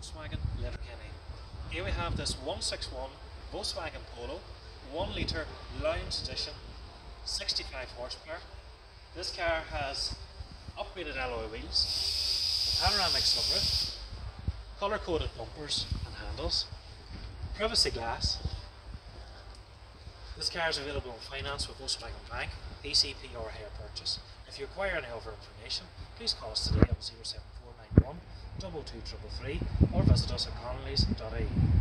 Volkswagen Letterkenny. Here we have this 161 Volkswagen Polo, 1 litre lounge edition, 65 horsepower. This car has upgraded alloy wheels, panoramic sunroof, colour coded bumpers and handles, privacy glass. This car is available on finance with Volkswagen Bank, PCP or hire purchase. If you require any other information, please call us today on 07491 2233 or visit us at connollys.ie.